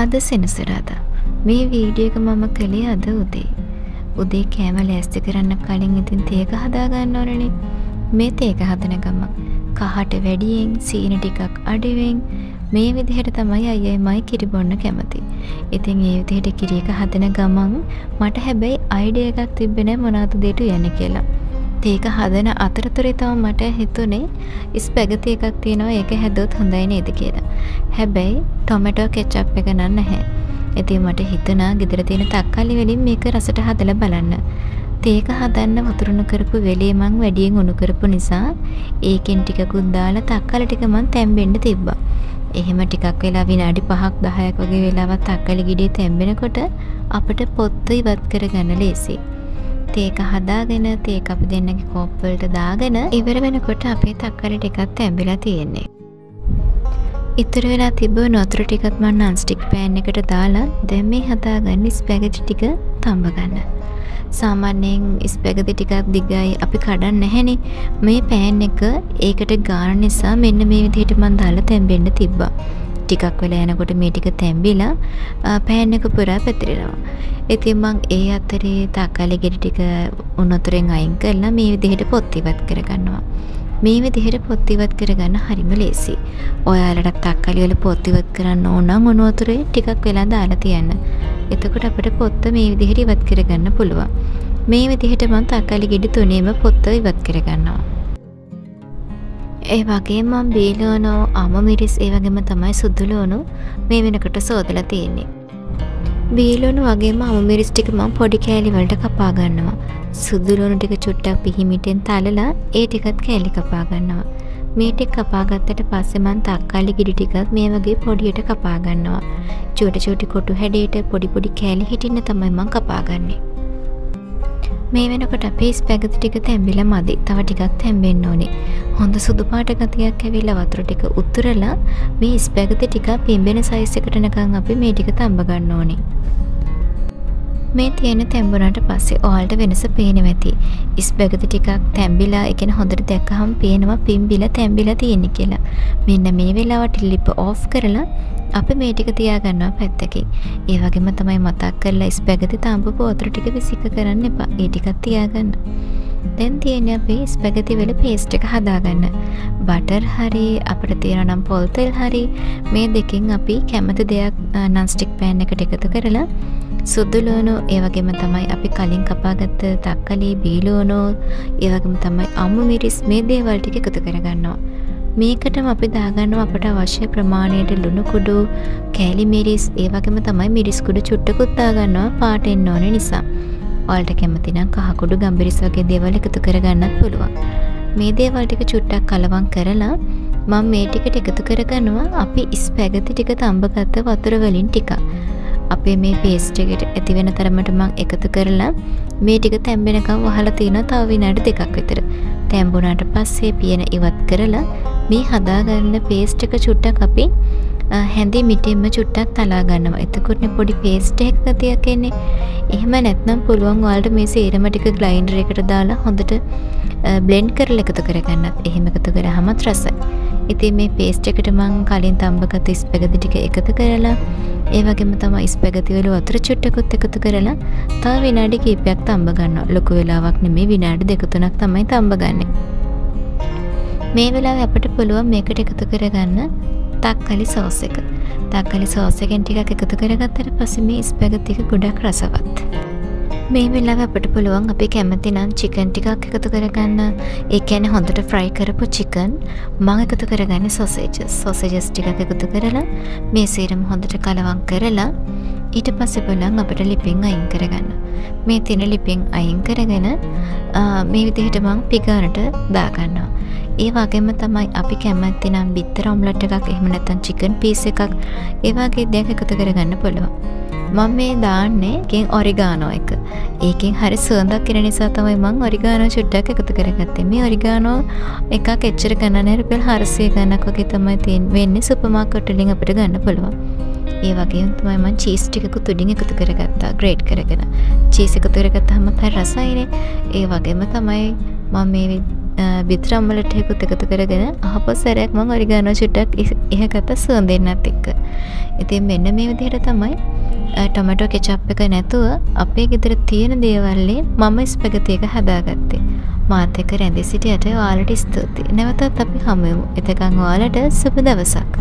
අද සෙනසුරාදා. මේ වීඩියෝ එක මම කළේ අද උදේ. උදේ කෑම ලෑස්ති කරන්න කලින් ඉතින් තේක හදාගන්න ඕනනේ. මේ තේක හදන ගමන් කහට වැඩියෙන් සීනි ටිකක් අඩුවෙන් මේ විදිහට තමයි අයියයි මයි කිරි බොන්න කැමති. ඉතින් ඒ විදිහට කිරි එක හදන ගමන් මට හැබැයි අයිඩියා එකක් තිබ්බේ නැහැ මොනවද දෙට යන්නේ කියලා. ඒක හදන අතරතුරේ තම මට හිතුනේ ස්පැගති එකක් තියෙනවා ඒක හැදුවොත් හොඳයි නේද කියලා. හැබැයි ටොමැටෝ කෙචප් එක නන් නැහැ. ඉතින් මට හිතුණා ගෙදර තියෙන තක්කාලි වලින් මේක රසට හදලා බලන්න. තේක හදන්න වතුරුණු කරපු වෙලේ මං වැඩියෙන් උණු කරපු නිසා ඒකෙන් ටිකකුත් දාලා තක්කාලි ටික මං තැම්බෙන්න තිබ්බා. එහෙම ටිකක් වෙලා විනාඩි 5ක් 10ක් වගේ වෙලාවක් තක්කාලි ගෙඩිය තැම්බෙනකොට අපිට පොත්ත ඉවත් කරගන්න ලේසියි. තේක හදාගෙන තේක අපි දෙන්නගේ කෝප් වලට දාගෙන ඉවර වෙනකොට අපේ තක්කාලි ටිකක් තැම්බිලා තියෙන්නේ. ඉතුරු වෙලා තිබ්බ වතුර ටිකත් මම නන් ස්ටික් පෑන් එකට දාලා දැන් මේ හදාගන්න ස්පැගටි ටික තඹ ගන්න. සාමාන්‍යයෙන් ස්පැගති ටිකක් දිගයි අපි කඩන්න නැහැනේ. මේ පෑන් එක ඒකට ගාන නිසා මෙන්න මේ විදිහට මම දාලා තැම්බෙන්න තිබ්බා. ටිකක් වෙලා යනකොට මේ ටික තැම්බිලා පෑන් එක පුරා පැතිරෙනවා. ඉතින් මං ඒ අතරේ තක්කාලි ගෙඩි ටික උණුතරෙන් අයින් කරලා මේ විදිහට පොත් ඉවත් කරගන්නවා. මේ විදිහට පොත් ඉවත් කරගන්න හරිම ලේසි. ඔයාලට තක්කලි වල පොත් ඉවත් කරන්න ඕන නම් උණු වතුරේ ටිකක් වෙලා දාලා තියන්න. එතකොට අපිට පොත්ත මේ විදිහට ඉවත් කරගන්න පුළුවන්. මේ විදිහට මම තක්කලි ගෙඩි තුනේම පොත්ත ඉවත් කරගන්නවා. ඒ වගේම මම බීලෝනෝ අමු මිරිස් ඒ වගේම තමයි සුදු ලුණු මේ වෙනකොට සෝදලා තියෙන්නේ. බීලුණු වගේම අමු මිරිස් ටික මම පොඩි කෑලි වලට කපා ගන්නවා. සුදු ලුණු ටික චුට්ටක් පිහිමිටෙන් තලලා ඒ ටිකත් කෑලි කපා ගන්නවා. මේ ටික කපා ගත්තට පස්සේ මම තක්කාලි ගෙඩි ටිකත් මේ වගේ පොඩියට කපා ගන්නවා. චූටි චූටි කොටු හැඩයට පොඩි පොඩි කෑලි හිටින්න තමයි මම කපා ගන්නේ. මේ වෙනකොට අපේ ස්පැගති ටික තැම්බිලා මදි. තව ටිකක් තැම්බෙන්න ඕනේ. හොඳ සුදු පාට ගතියක් ඇවිල්ලා වතුර ටික උතුරලා මේ ස්පැගති ටික පිම්බෙන සයිස් එකට නිකන් අපි මේ ටික තඹ ගන්න ඕනේ. මේ තියෙන තැම්බුණට පස්සේ ඔයාලට වෙනස පේනවා ඇති. ඉස්බැගති ටිකක් තැම්බිලා ඒ කියන්නේ හොඳට දැක්කහම පේනවා පිම්බිලා තැම්බිලා තියෙන්නේ කියලා. මෙන්න මේ වෙලාවට ලිප ඕෆ් කරලා අපි මේ ටික තියාගන්නවා පැත්තකින්. ඒ වගේම තමයි මතක් කරලා ස්පැගති තාඹපු වතුර ටික විසික කරන්න එපා. ඒ ටිකත් තියාගන්න. දැන් තියෙන්නේ අපේ ස්පැගති වල පේස්ට් එක හදාගන්න. බටර් හරි අපිට තියෙනවා නම් පොල් තෙල් හරි මේ දෙකෙන් අපි කැමති දෙයක් නන් ස්ටික් පෑන් එකට එකතු කරලා සුදුලුවනු ඒවගේම තමයි අපි කලින් කපාගත්ත තක්කලි බීලුවනෝ ඒවගේම තමයි අම්මු මිරිස් මේ දේවල් ටික එකතු කරගන්නවා. මේකටම අපි දාගන්නවා අපට අවශ්‍ය ප්‍රමාණයට ලුණු කුඩු කෑලි මිරිස් ඒ වගේම තමයි මිරිස් කුඩු චුට්ටකුත් දාගන්නවා පාට එන්න ඕන නිසා. ඔයාලට කැමති නම් කහ කුඩු ගම්බිරිස් වගේ දේවල් එකතු කරගන්නත් පුළුවන්. මේ දේවල් ටික චුට්ටක් කලවම් කරලා මම මේ ටිකට එකතු කරගන්නවා අපි ස්පැගති ටික තඹගත්ත වතුර වලින් ටිකක්. අපේ මේ පේස්ට් එකට ඇති වෙන තරමට මං එකතු කරලා මේ ටික තැම්බෙනකම් වහලා තියෙනවා තව විනාඩි දෙකක් විතර. තැම්බුණාට පස්සේ පියන ඉවත් කරලා මේ හදාගන්න පේස්ට් එක චුට්ටක් අපි හැඳි මිටින්ම චුට්ටක් තලා ගන්නවා. එතකොටනේ පොඩි පේස්ට් එකක් ගතියක් එන්නේ. එහෙම නැත්නම් පුළුවන් ඔයාලට මේ සේරම ටික ග්ලයින්ඩර් එකට දාලා හොඳට බ්ලෙන්ඩ් කරලා එකතු කරගන්නත්. එහෙම එකතු කරාමත් රසයි. ඉතින් මේ පේස්ට් එකට මං කලින් තඹගත ස්පැගති ටික එකතු කරලා ඒ වගේම තමයි ස්පැගති වල වතුර චුට්ටකුත් එකතු කරලා තව විනාඩි කිහිපයක් තඹ ගන්නවා. ලොකු වෙලාවක් නෙමෙයි විනාඩි දෙක තුනක් තමයි තඹ ගන්නෙ. මේ වෙලාවේ අපිට පුළුවන් මේකට එකතු කරගන්න තක්කලි සෝස් එක. තක්කලි සෝස් එකෙන් ටිකක් එකතු කරගත්තට පස්සේ මේ ස්පැගති එක ගොඩක් රසවත්. මේ වෙලාව අපට පුළුවන් අපි කැමති නම් චිකන් ටිකක් එකතු කරගන්න ඒ කියන්නේ හොඳට ෆ්‍රයි කරපු චිකන් මම එකතු කරගන්නේ සොසේජස් සොසේජස් ටිකක් එකතු කරලා මේ සීරම හොඳට කලවම් කරලා ඊට පස්සේ බලන් අපිට ලිපින් අයින් කරගන්න මේ තියෙන ලිපින් අයින් කරගෙන මේ විදිහට මං පිගානට දාගන්නවා ඒ වගේම තමයි අපි කැමති නම් බිත්තර ඔම්ලට් එකක් එහෙම නැත්නම් චිකන් පීස් එකක් ඒ වගේ දෙයක් එකතු කරගන්න පුළුවන් මම මේ දාන්නේ එකෙන් ඔරිගානෝ එක. ඒකෙන් හරි සුවඳක් එන නිසා තමයි මං ඔරිගානෝ චුට්ටක් එකතු කරගත්තේ. මේ ඔරිගානෝ එකක් එච්චර ගණන් නැහැ රුපියල් 400 ගණනක් වගේ තමයි තියෙන්නේ. වෙන්නේ සුපර් මාකට් වලින් අපිට ගන්න පුළුවන්. ඒ වගේම තමයි මං චීස් ටිකකුත් උඩින් එකතු කරගත්තා ග්‍රේට් කරගෙන. චීස් එකතු කරගත්තාම තමයි රසයිනේ. ඒ වගේම තමයි මම මේ බිත්‍ර අම්මලටයකුත් එකතු කරගෙන ආපහු සැරයක් මං ඔරිගානෝ චුට්ටක් එහ ගත්තා සුවඳ එක්ක. ඉතින් මෙන්න මේ විදිහට තමයි ටොමැටෝ කෙචප් එක නැතුව අපේ ගෙදර තියෙන දේවල්ලේ මම ස්පැගති එක හදාගත්තේ. මාත් එක්ක රැඳී සිටියට ඔයාලට ස්තුතියි. නැවතත් අපි හමු වෙමු. එතකන් ඔයාලට සුබ දවසක්.